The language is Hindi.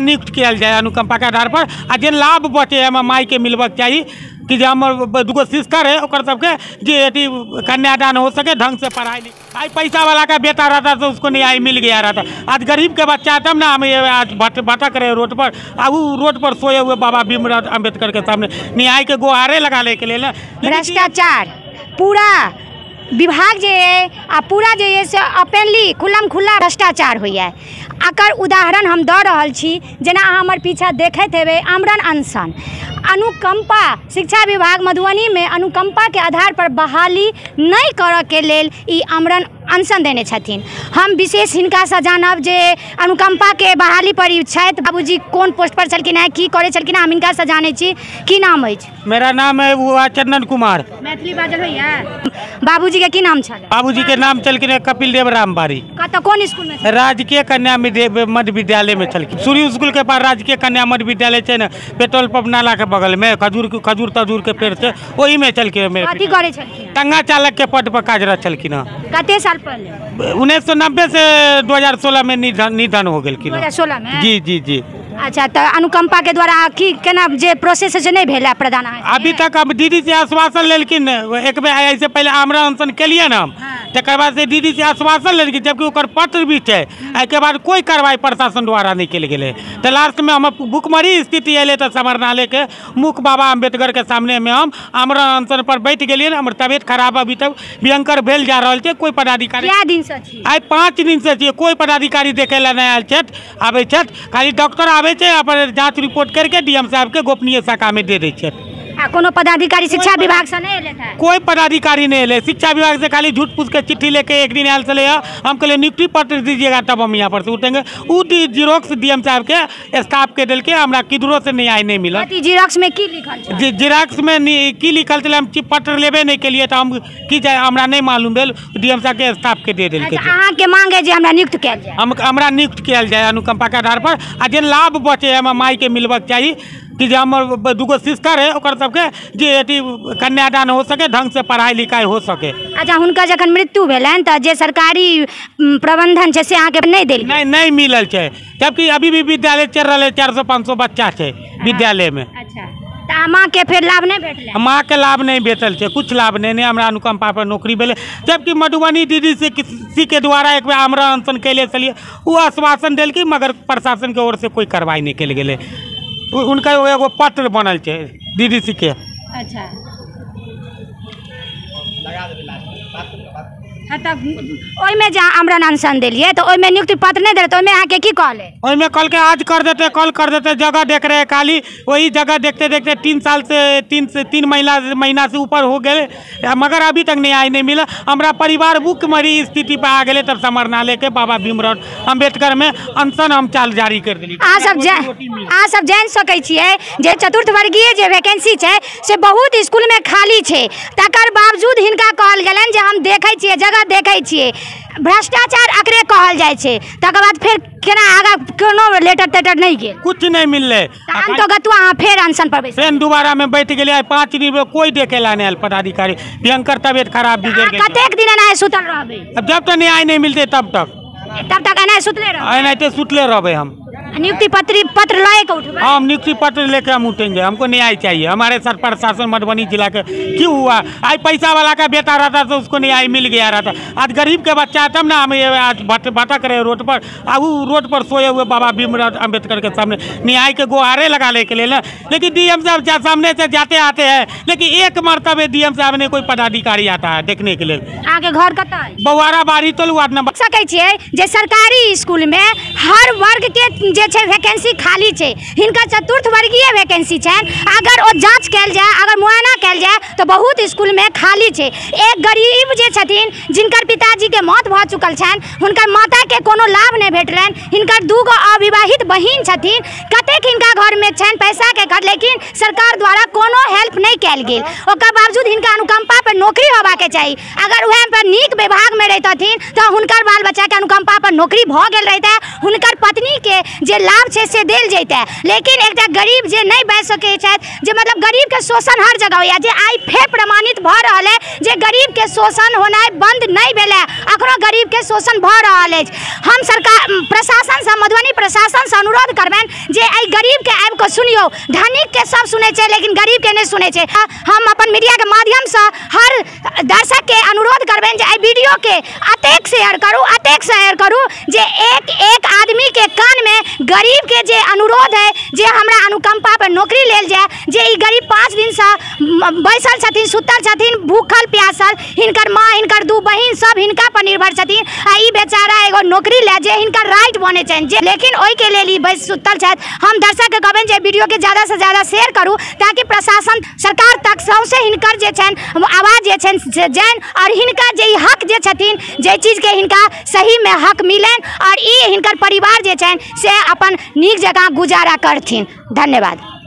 नियुक्त किया जाए अनुकंपा के आधार पर, आ जे लाभ बचे है माई के मिलबक चाहिए कि जे हमर दूगो सिस्टर है ओकर सबके जे अथी कन्यादान हो सके ढंग से पढ़ाई लिख भाई पैसा वाला का बेटा रहता तो उसको न्याय मिल गया रहता। आज गरीब के बच्चा तब ना हम ये आज भट भटक रहे रोड पर, आ वो रोड पर सोए हुए बाबा भीमराव अंबेडकर के सामने। न्याय के गुहारे लगाने के लिए भ्रष्टाचार, पूरा विभाग जे है आ पूरा जे है से ओपनली खुल्लम खुल्ला भ्रष्टाचार होइए एकर उदाहरण हम दऽ रहल छी, जेना अहाँ पीछा देखैत हेबै, आमरण अनशन। अनुकंपा शिक्षा विभाग मधुबनीमे अनुकंपाके आधार पर बहाली नहि करऽके लेल ई आमरण अनशन देने छथिन। हम विशेष हिनकासँ जानब जे अनुकंपाके बहाली पर ई छथि। बाबूजी कोन पोस्ट पर छलखिन हेँ की करै छलखिन हेँ हम हिनकासँ जानै छी। की नाम अछि? मेरा नाम है वो चंदन कुमार। मैथिली बाजल होइए? बाबूजी के की नाम छल? बाबूजी के नाम चलखिन है कपिल देव राम बारी कतऽ कोन स्कूल में? राजकीय कन्या मध्य विद्यालय में चलखिन सूर्य स्कूल के पास राजकीय कन्या मध्य विद्यालय है ना पेट्रोल पंप नाला के बगल में खजूर खजूर तजूर के पेड़ से वही में मेरे कथी पिता। करै छलखिन? टंगा चालक के पद पर कार्यरत चलखिन हँ कते साल पहले उन्नीस सौ नब्बे से 2016 में निधन निधन हो गेलखिन हँ। 2016 में जी जी जी अच्छा तऽ अनुकंपा के द्वारा की केना जे प्रोसेस है से नहीं भेल है प्रदान अहाँके? अभी तक अब दीदी से आश्वासन लेलखिन एक बेर ऐसे पहले आमरण अनशन ना हम हाँ। तकर बाद से दीदी से आश्वासन लेलखिन जबकि ओकर पत्र भी छै। एहिके बाद कोई कार्रवाई प्रशासन द्वारा नहीं कल गेलै। तऽ लास्ट में हम भुखमरी स्थिति अयलै तऽ समरनालय के मुख्य बाबा अंबेडकर के सामने में हम आमरण अनशन पर बैठ गेलियै हमर तबियत खराब अभी तक भयंकर भेल जा रहल छै कोई पदाधिकारी से आइ पाँच दिन से छियै कोई पदाधिकारी देखे ला नहीं आयल छथि आबै छथि। खाली डॉक्टर आबै छै अपन जाँच रिपोर्ट करके डीएम साहब के गोपनीय शाखा में दे दै छथि। कोनो पदाधिकारी शिक्षा विभाग से नहीं एले था कोई पदाधिकारी नहीं अले शिक्षा विभाग से खाली झूठ पूछ के चिट्ठी लेके एक दिन आयल चले हम कहले नियुक्ति पत्र दीजिएगा तब हम यहाँ पर से उठेंगे उ दी- जीरोक्स डीएम साहब के स्टाफ के दिल के हमरा किधरो से न्याय नहीं मिला जीरोक्स में की लिखल छै जी में की लिखल छलै हम पत्र लेबे नहीं केलिए तो हम की जाय हमरा नहीं मालूम भेल। डीएम साहब के स्टाफ के दे दिल अहाँके मांग है जे हमरा नियुक्त जाय? हम हमरा नियुक्त किया जाए अनुकंपा के आधार पर आ जे लाभ बचे है माई के मिलबक चाहिए कि जे हमर दूगो सिस्टर है ओकर सबके जे अथी कन्यादान हो सके ढंग से पढ़ाई लिखाई हो सके। अच्छा हुनका जखन मृत्यु भेलनि तऽ जे सरकारी प्रबंधन छै से अहाँके नहीं देल नहीं नहीं मिलल छै। जबकि अभी भी विद्यालय चल रहा है चार सौ पाँच सौ बच्चा छै विद्यालय में अच्छा माँ के फेर लाभ नहीं भेटलै? माँ के लाभ नहीं भेटल छै कुछ लाभ नहीं नहीं हमरा अनुकंपा पर नौकरी भेलै। जबकि मधुबनी दीदी से किसी के द्वारा एक बार आमरण अनशन कैले छलिए वो आश्वासन देलखिन मगर प्रशासन के ओर से कोई कार्रवाई नहीं कल गेलै। उ- उनका एगो पत्र बनल छै दीदी सी के। अच्छा। हाँ तब ओहिमे जे अहाँ अनशन देलियै तऽ ओहिमे नियुक्ति पत्र नहीं देलै तऽ ओहिमे अहाँके की कहले ओहिमे कल के आज कर देते कल कर देते जगह देख रहे हैं खाली। वही जगह देखते देखते तीन साल से तीन से तीन महीना महीना से ऊपर हो गए मगर अभी तक न्याय नहीं मिला। हमारा परिवार भूखमरी स्थिति पर आ गए तब समरनालय के बाबा भीमराव अंबेडकर में अनशन हम चाल जारी कर देली। अहाँ सब जा अहाँ सब जानि सकै छियै जे चतुर्थ वर्गीय जे वैकेंसी छै से बहुत स्कूल में खाली छै। तकर बावजूद हिनका कहल गेलनि जे हम देखै छियै जगह देखै छियै। भ्रष्टाचार एकरे कहल जाइ छै तकर बाद फेर केना आगाँ कोनो लेटर तेटर नहीं गेल। कुछ नहीं मिलले। तऽ अंतोगत्वा अहाँ फेर अनशन पर बैस। ट्रेन दोबारा में बैठ गए आई पाँच दिन में कोई देखे ला नहीं आयल पदाधिकारी। भयंकर तबियत खराब बिगड़ अहाँ गई कतेक दिन एनाहे सुतल रहबै? अब जब तक न्याय नहीं मिलते तब तक। तब तक एनाहे सुतले रहबै। एनाते सुतले रहबे हम। नियुक्ति पत्र पत्र लए के उठबै हम नियुक्ति पत्र लेके हम उठेंगे हमको न्याय चाहिए। हमारे सर प्रशासन मधुबनी जिला के क्यों हुआ? आज पैसा वाला का बेटा रहता तो उसको न्याय मिल गया रहता। आज गरीब के बच्चा है तब ना हम ये आज भटक रहे रोड पर। आ रोड पर सोए हुए बाबा भीमराव अंबेडकर के सामने न्याय के गुहारे लगाने के लिए ना। लेकिन डीएम साहब सामने से जाते आते हैं लेकिन एक मरतबे डीएम साहब ने कोई पदाधिकारी आता है देखने के लिए। अहाँके घर अइ बउआरा बाड़ी तो वार्ड नंबर सकै सरकारी स्कूल में हर वर्ग के जे छै वैकेंसी खाली छै। हिनका चतुर्थ वर्गीय वैकेंसी छनि। अगर ओ जाँच कयल जाय, अगर मुआयना कयल जाय, तऽ बहुत स्कूल में खाली छै। एक गरीब जे छथिन, जिनकर पिताजी के मौत भऽ चुकल छनि, हुनकर माता के कोनो लाभ नहि भेटलनि। हिनकर दूगो अविवाहित बहिन छथिन। कतेक हिनका घर में छनि पैसा के घर, लेकिन सरकार द्वारा कोनो हेल्प नहीं कयल गेल। ओकर बावजूद हिनका अनुकंपा पर नौकरी होबाक चाही। अगर वएह पर नीक विभाग में रहितथिन, तऽ हुनकर बाल बच्चा के अनुकंपा पर नौकरी भऽ गेल रहितै। हुनकर पत्नी के जे लाभ छै से देल जैते। लेकिन एकटा गरीब जे नहि बाजि सकै जे मतलब गरीबके शोषण हर जगह होइए, जे आइ फेर प्रमाणित भऽ रहल है जे गरीबके शोषण होनाइ बंद नहि भेलै, अखनो गरीबके शोषण भऽ रहल अछि। हम सरकार प्रशासनसँ मधुबनी प्रशासनसँ अनुरोध करबनि जे एहि गरीबके आबि कऽ सुनियौ। धनिकके सब सुनै लेकिन गरीबके नहि सुनै हम अपन मीडियाके माध्यमसँ हर दर्शकके अनुरोध करबनि जे एहि वीडियोके अतेक शेयर करू, अतेक शेयर करू जे एक एक आदमीके कानमे गरीबके जे अनुरोध है, जे हमरा अनुकंपा पर नौकरी लेल जाय, जे ई गरीब पाँच दिन से बैसल छथिन, सुतल छथिन, भूखल, प्यासल, हिनकर माँ, हिनकर दू बहिन सब हिनका पर निर्भर छथिन, आ ई बेचारा एगो नौकरी ले जे हिनकर राइट बने छनि, जे लेकिन ओहिके लेल ई बैस सुतल छथि। हम दर्शकके कहबनि जे वीडियोके ज़्यादासँ ज़्यादा शेयर करू, ताकि प्रशासन, सरकार तक सौंसे हिनकर जे आवाज़ जे छनि से जानि आओर हिनका जे हक जे छथिन, जे चीजके हिनका सहीमे हक मिलनि आओर ई हिनकर परिवार जे से अपन नीक जकाँ गुजारा करथिन। धन्यवाद।